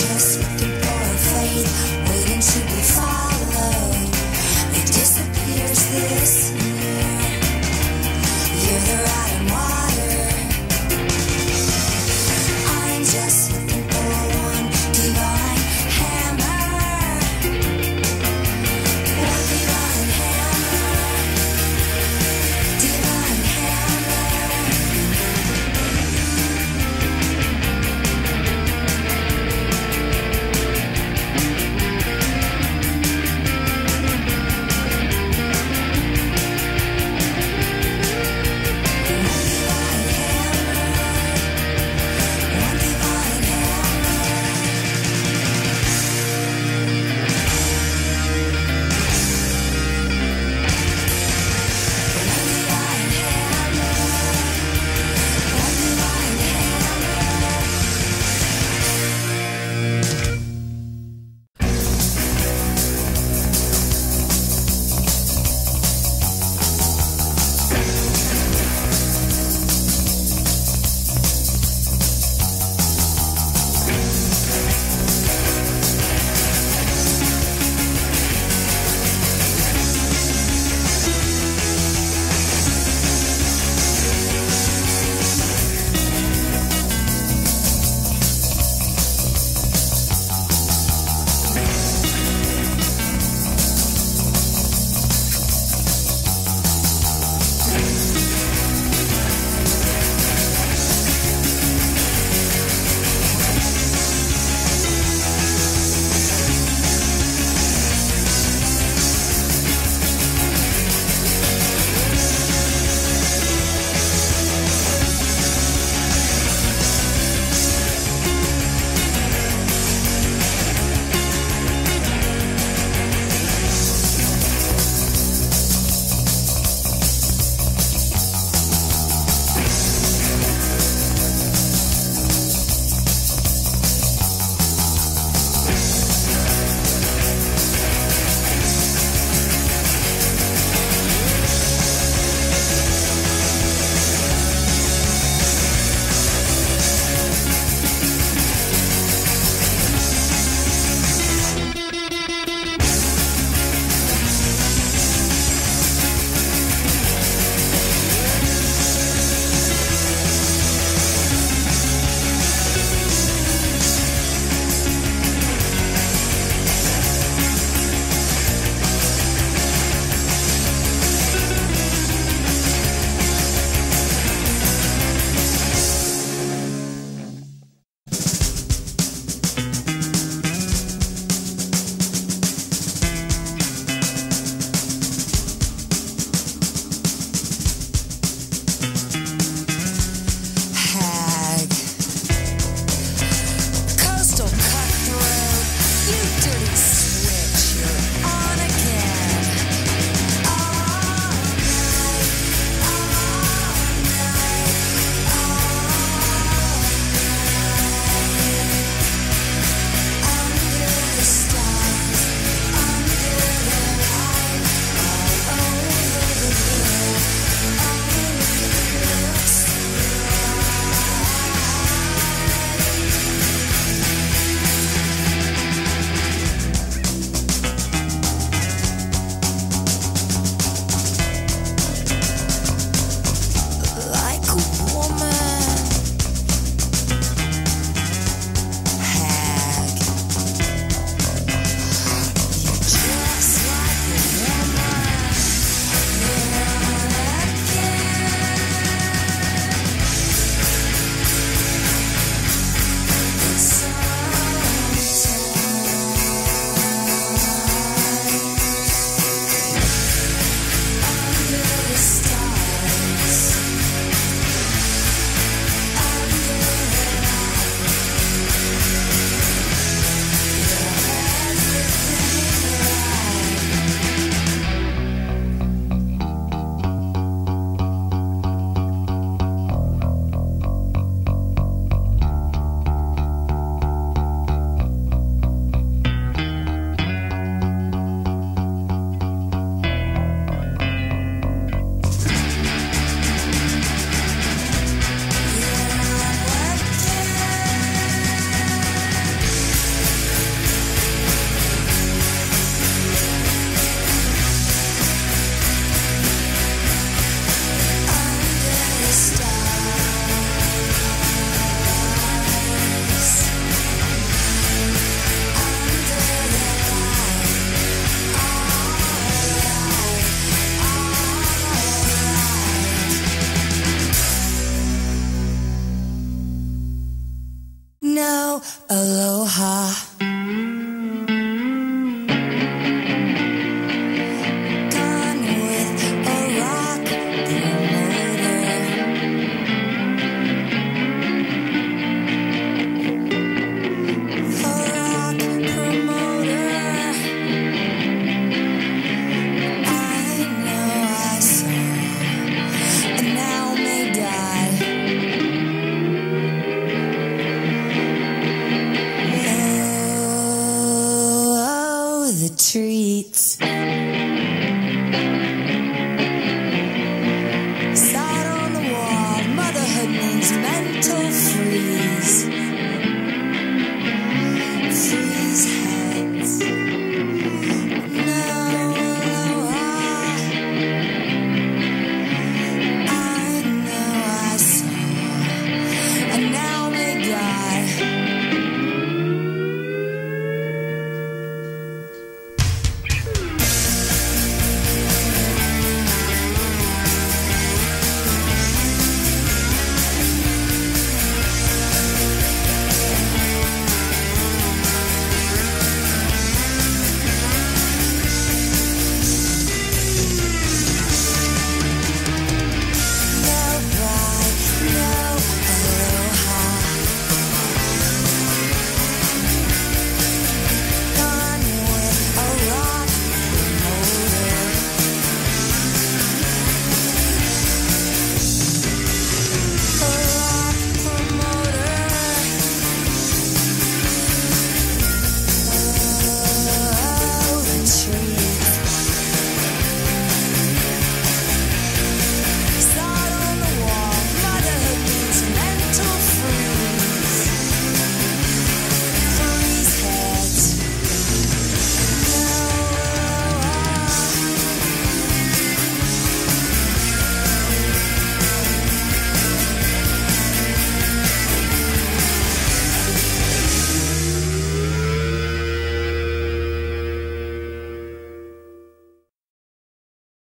just looking for a faith,